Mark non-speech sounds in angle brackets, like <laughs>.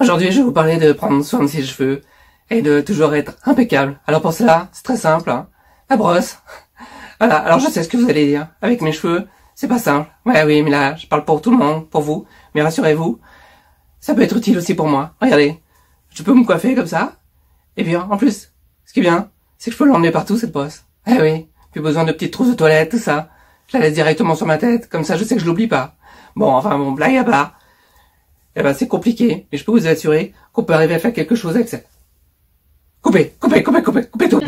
Aujourd'hui, je vais vous parler de prendre soin de ses cheveux et de toujours être impeccable. Alors pour cela, c'est très simple. Hein. La brosse. <laughs> Voilà, alors je sais ce que vous allez dire. Avec mes cheveux, c'est pas simple. Ouais, oui, mais là, je parle pour tout le monde, pour vous. Mais rassurez-vous, ça peut être utile aussi pour moi. Regardez, je peux me coiffer comme ça. Et bien, en plus, ce qui est bien, c'est que je peux l'emmener partout, cette brosse. Eh oui, plus besoin de petites trousses de toilette, tout ça. Je la laisse directement sur ma tête, comme ça je sais que je l'oublie pas. Bon, enfin bon, blague à part. Eh ben, c'est compliqué, mais je peux vous assurer qu'on peut arriver à faire quelque chose avec ça. Coupez, coupez, coupez, coupez, coupez tout.